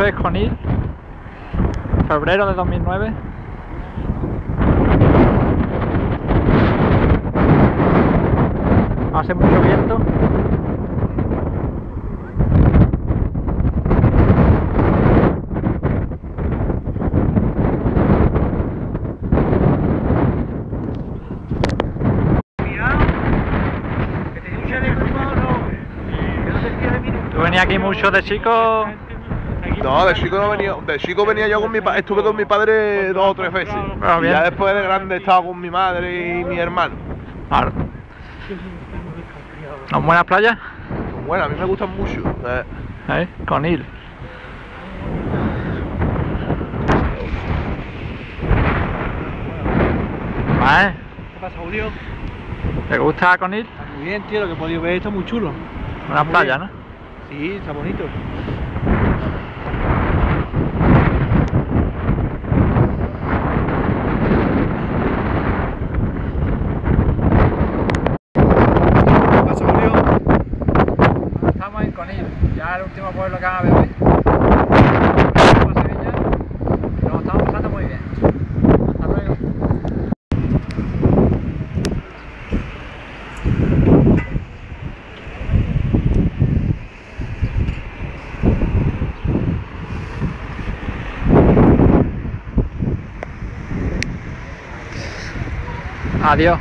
Esto es Conil, febrero de 2009. Hace mucho viento. ¿Tú venías aquí mucho de chico? No, de chico no venía, de chico venía yo con mi padre, estuve con mi padre dos o tres veces. Ah, y bien. ya después de grande he estado con mi madre y mi hermano. Claro. ¿Son buenas playas? Bueno, a mí me gustan mucho. eh, ¿Eh? Conil. ¿Eh? ¿Qué pasa, Julio? ¿Te gusta Conil? Muy bien, tío, lo que he podido ver está muy chulo. Una playa, bien. ¿no? Sí, está bonito. ¿Qué pasa, Julio? Estamos en Conil, ya el último pueblo que vamos a beber. Nos estamos pasando muy bien. Hasta luego. Adiós.